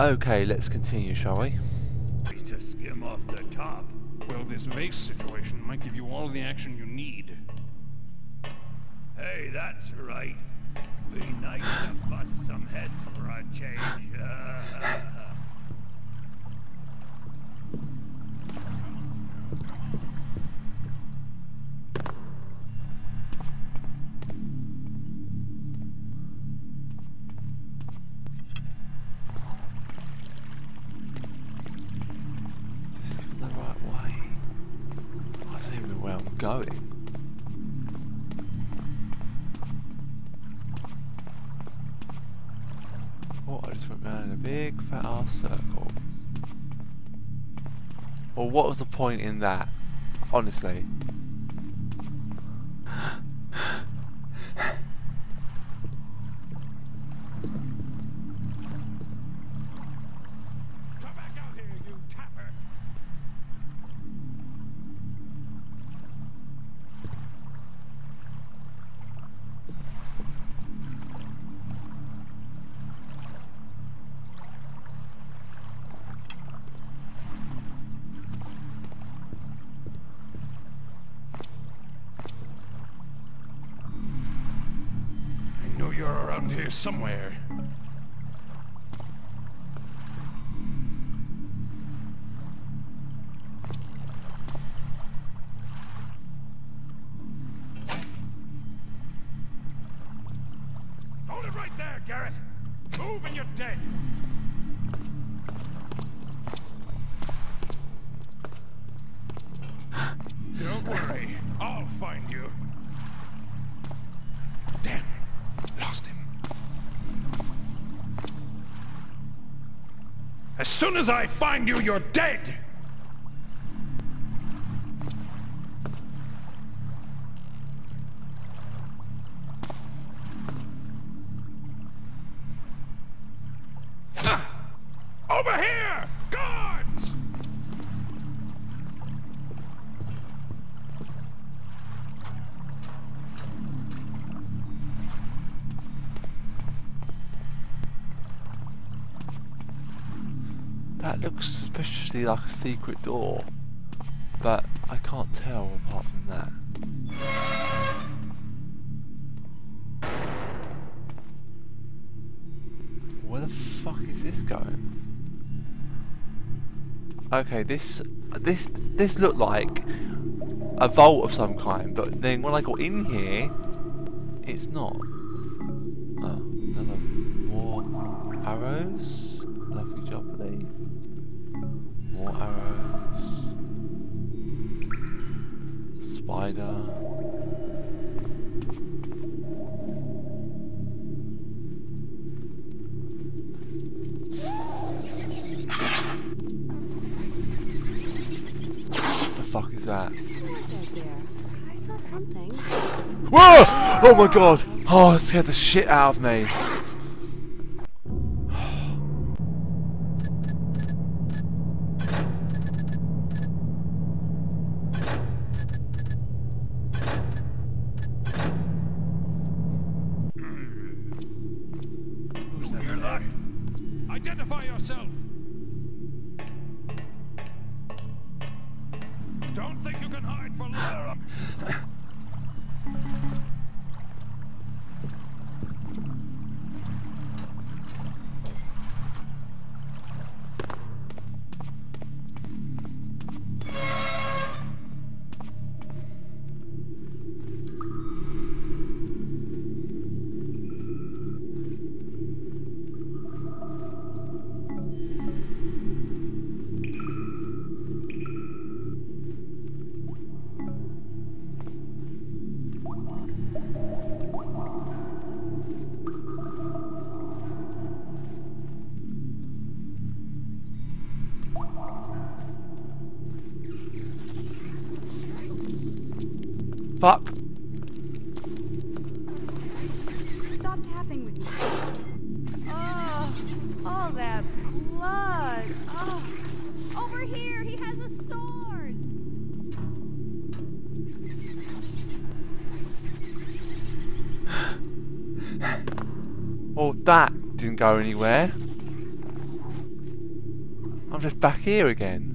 Okay, let's continue, shall we? To skim off the top. Well, this vase situation might give you all the action you need. Hey, that's right. Be nice to bust some heads for a change. Is going. Oh, I just went round in a big fat ass circle. Well, what was the point in that? Honestly. Around here somewhere. Soon as I find you, you're dead! Looks suspiciously like a secret door. But I can't tell apart from that. Where the fuck is this going? Okay, this this this looked like a vault of some kind, but then when I got in here, it's not. Oh, another more arrows. Lovely jubbly. More arrows. Spider. What the fuck is that? Right there. I saw something. Whoa! Oh my god! Oh, it scared the shit out of me. Identify yourself. Don't think you can hide for long. Fuck. Stop taffing with me. Oh, all that blood. Oh, over here. He has a sword. Well, oh, that didn't go anywhere. I'm just back here again.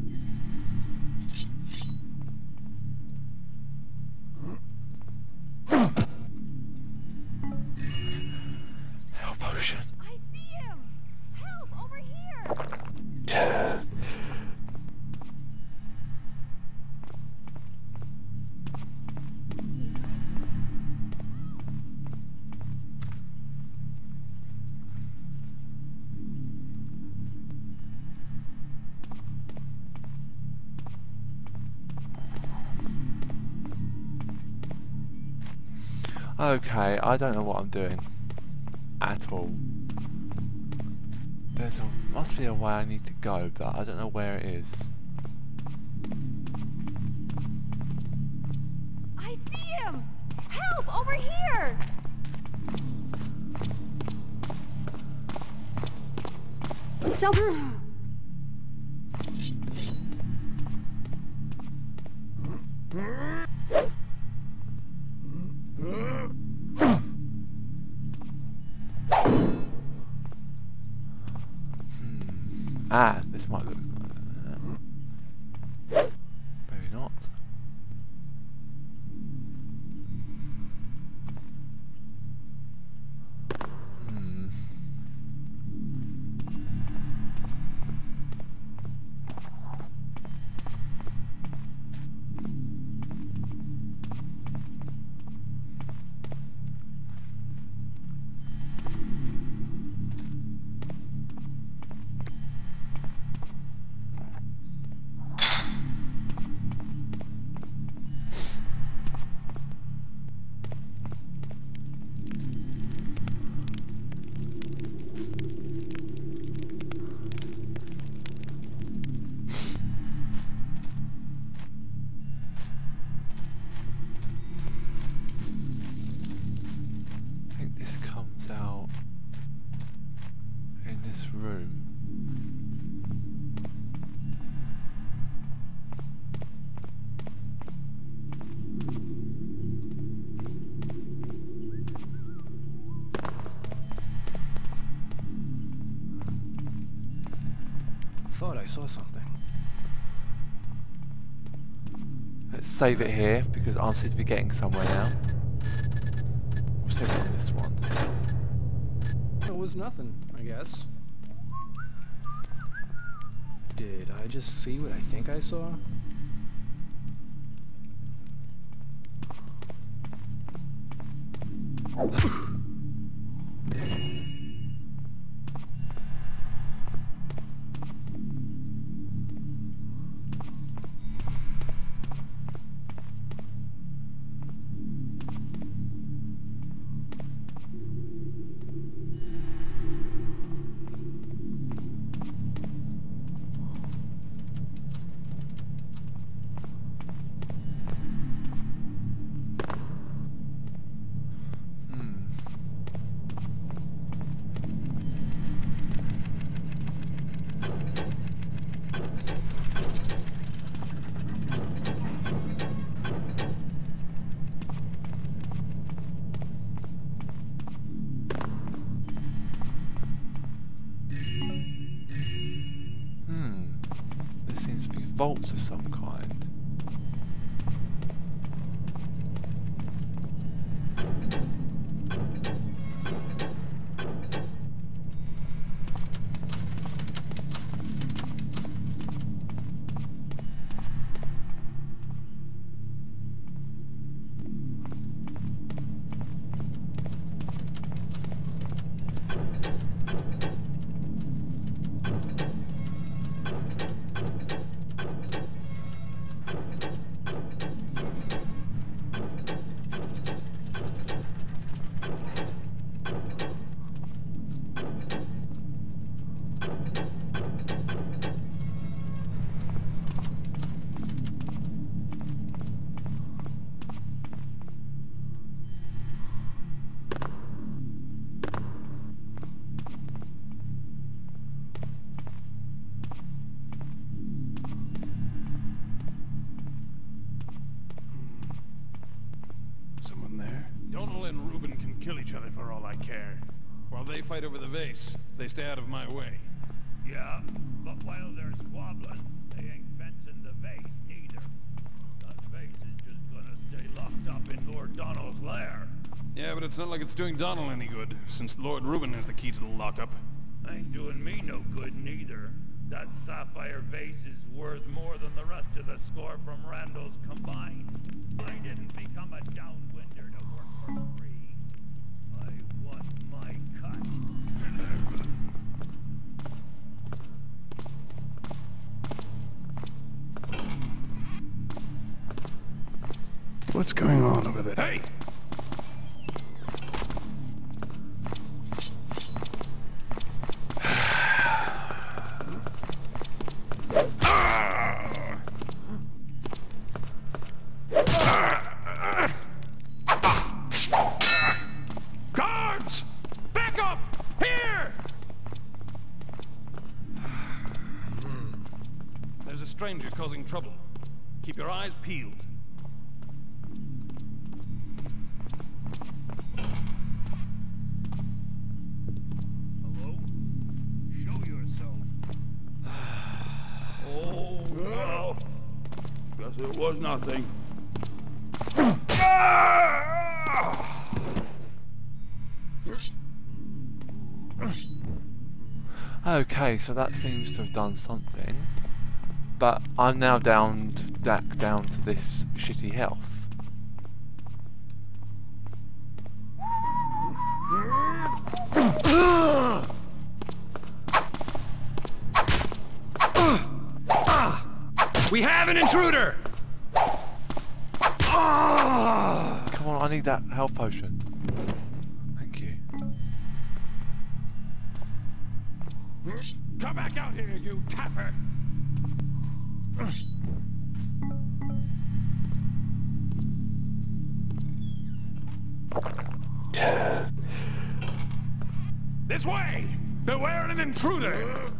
Okay, I don't know what I'm doing at all. There's a must be a way I need to go, but I don't know where it is. I see him! Help! Over here! So. Thought I saw something. Let's save it here because I seem to be getting somewhere now. We'll save it on this one. It was nothing, I guess. Did I just see what I think I saw? vaults of some kind. Fight over the vase, they stay out of my way. Yeah, but while they're squabbling, they ain't fencing the vase neither. That vase is just gonna stay locked up in Lord Donald's lair. Yeah, but it's not like it's doing Donald any good, since Lord Reuben has the key to the lockup. Ain't doing me no good neither. That sapphire vase is worth more than the rest of the score from Randall's combined. I didn't become a downwinder to work for free. What's going on over there? Hey! Guards! Back up! Here! Hmm. There's a stranger causing trouble. Keep your eyes peeled. It was nothing. Okay, so that seems to have done something. But I'm now down back down to this shitty health. We have an intruder! Come on, I need that health potion. Thank you. Come back out here, you taffer! This way! Beware an intruder!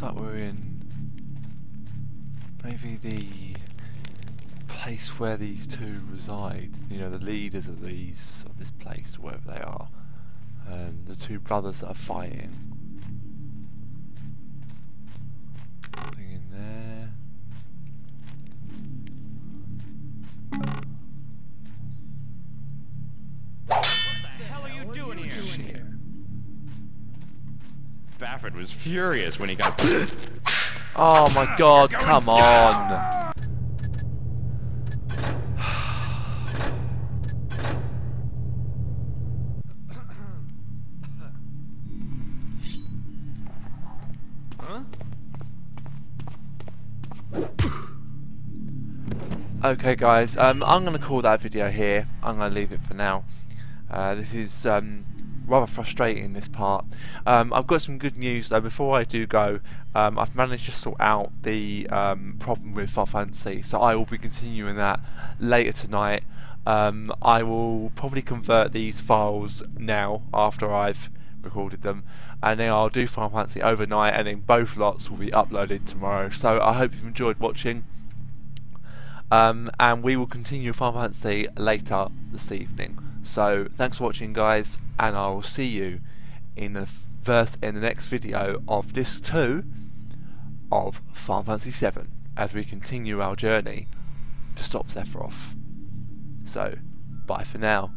Looks like we're in maybe the place where these two reside. You know, the leaders of these of this place, wherever they are. Um, the two brothers that are fighting. Was furious when he got. Oh my god, come on! Okay guys, um, I'm going to call that video here. I'm going to leave it for now. Uh, this is um, rather frustrating this part. Um, I've got some good news though before I do go. Um, I've managed to sort out the um, problem with Final Fantasy so I will be continuing that later tonight. Um, I will probably convert these files now after I've recorded them and then I'll do Final Fantasy overnight and then both lots will be uploaded tomorrow. So I hope you've enjoyed watching. Um, and we will continue Final Fantasy later this evening. So thanks for watching, guys, and I will see you in the first in the next video of disc two of Final Fantasy VII as we continue our journey to stop Sephiroth. So, bye for now.